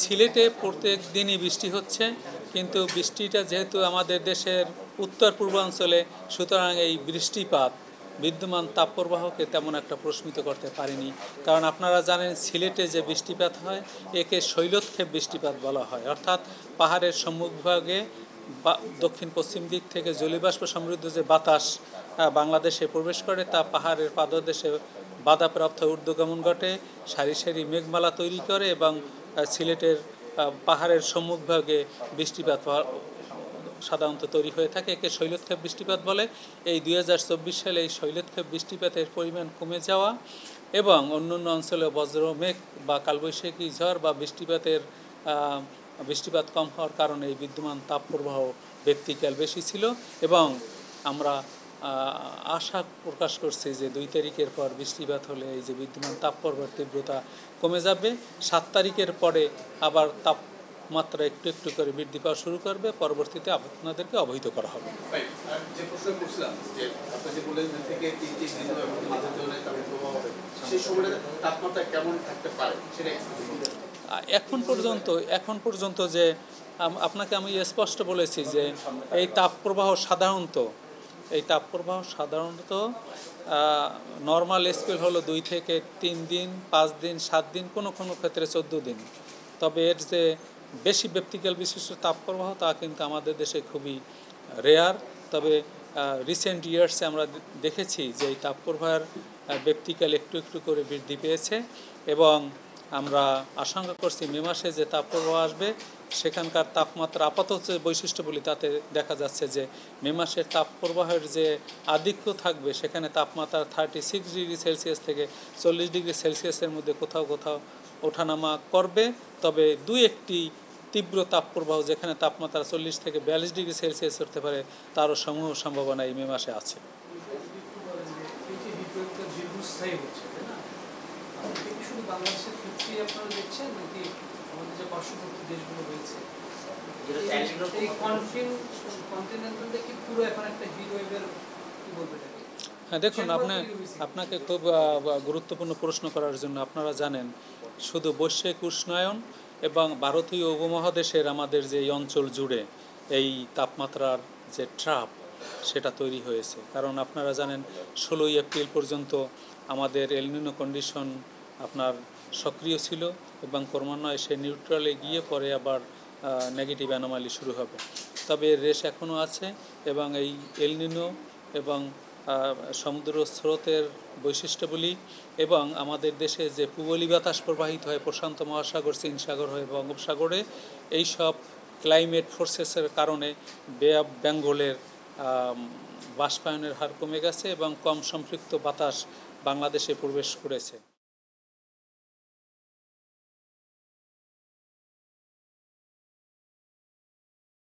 সিলেটে প্রত্যেক দিনই বৃষ্টি হচ্ছে, কিন্তু বৃষ্টিটা যেহেতু আমাদের দেশের উত্তর পূর্বাঞ্চলে, সুতরাং এই বৃষ্টিপাত, বিদ্যমান তাপপ্রবাহকে তেমন একটা প্রশ্মিত করতে পারেনি। কারণ আপনারা জানেন, সিলেটে যে বৃষ্টিপাত হয়, একে শৈলক্ষেপ বৃষ্টিপাত বলা হয়। অর্থাৎ পাহাড়ের সম্মুখভাগে বা দক্ষিণ পশ্চিম দিক থেকে জলীয়বাষ্প সমৃদ্ধ যে বাতাস বাংলাদেশে প্রবেশ করে, তা পাহাড়ের পাদদেশে বাধাপ্রাপ্ত ঊর্ধ্বগমন ঘটে, সারি সারি মেঘমালা তৈরি করে এবং সিলেটের পাহাড়ের সম্মুখভাগে বৃষ্টিপাত সাধারণত তৈরি হয়ে থাকে। একে শৈলক্ষেপ বৃষ্টিপাত বলে। এই দুই হাজার চব্বিশ সালে এই শৈলক্ষেপ বৃষ্টিপাতের পরিমাণ কমে যাওয়া এবং অন্য অন্য অঞ্চলে বজ্রমেঘ বা কালবৈশাখী ঝড় বা বৃষ্টিপাতের বৃষ্টিপাত কম হওয়ার কারণে এই বিদ্যমান তাপপ্রবাহ ব্যক্তিকাল বেশি ছিল এবং আমরা আশা প্রকাশ করছি যে দুই তারিখের পর বৃষ্টিপাত হলে এই যে বিদ্যমান তাপপ্রবাহের তীব্রতা কমে যাবে। সাত তারিখের পরে আবার তাপমাত্রা একটু একটু করে বৃদ্ধি পাওয়া শুরু করবে। পরবর্তীতে আপনাদেরকে অবহিত করা হবে। এখন পর্যন্ত এখন পর্যন্ত যে আপনাকে আমি স্পষ্ট বলেছি যে এই তাপপ্রবাহ সাধারণত এই তাপপ্রবাহ সাধারণত নর্মাল স্কেল হলো দুই থেকে তিন দিন, পাঁচ দিন, সাত দিন, কোনো কোনো ক্ষেত্রে চোদ্দ দিন। তবে এর যে বেশি ব্যক্তিকাল বিশিষ্ট তাপপ্রবাহ তা কিন্তু আমাদের দেশে খুবই রেয়ার তবে রিসেন্ট ইয়ার্সে আমরা দেখেছি যে এই তাপপ্রবাহের ব্যক্তিকাল একটু একটু করে বৃদ্ধি পেয়েছে এবং আমরা আশঙ্কা করছি মে মাসে যে তাপপ্রবাহ আসবে, সেখানকার তাপমাত্রা আপাতত যে বৈশিষ্ট্যগুলি তাতে দেখা যাচ্ছে যে মে মাসের তাপপ্রবাহের যে আধিক্য থাকবে, সেখানে তাপমাত্রা থার্টি সিক্স ডিগ্রি সেলসিয়াস থেকে চল্লিশ ডিগ্রি সেলসিয়াসের মধ্যে কোথাও কোথাও ওঠানামা করবে। তবে দুই একটি তীব্র তাপপ্রবাহ যেখানে তাপমাত্রা চল্লিশ থেকে বিয়াল্লিশ ডিগ্রি সেলসিয়াস হতে পারে, তারও সমূহ সম্ভাবনা এই মে মাসে আছে। শুধু বাংলাদেশের ক্ষেত্রেই আপনারা দেখছেন নাকি আমাদের যে পার্শ্ববর্তী দেশগুলো রয়েছে? এই কন্টিনেন্টালটা কি পুরো এখন একটা হিট ওয়েভের কি বলবে হ্যাঁ দেখুন আপনি আপনাকে খুব গুরুত্বপূর্ণ প্রশ্ন করার জন্য আপনারা জানেন শুধু বৈশ্বিক উষ্ণায়ন এবং ভারতীয় উপমহাদেশের আমাদের যে এই অঞ্চল জুড়ে এই তাপমাত্রার যে ট্রাপ সেটা তৈরি হয়েছে। কারণ আপনারা জানেন ষোলোই এপ্রিল পর্যন্ত আমাদের এলনিনো কন্ডিশন আপনার সক্রিয় ছিল এবং ক্রমান্বয়ে সে নিউট্রালে গিয়ে পরে আবার নেগেটিভ অ্যানোমালি শুরু হবে। তবে এর রেশ এখনও আছে এবং এই এলনিনো এবং সমুদ্র স্রোতের বৈশিষ্ট্যগুলি এবং আমাদের দেশে যে পূবলি বাতাস প্রবাহিত হয় প্রশান্ত মহাসাগর চীন সাগর হয়ে বঙ্গোপসাগরে, এই সব ক্লাইমেট ফোর্সেসের কারণে বে বেঙ্গলের বাষ্পায়নের হার কমে গেছে এবং কম সম্পৃক্ত বাতাস বাংলাদেশে প্রবেশ করেছে।